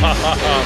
Ha ha ha ha!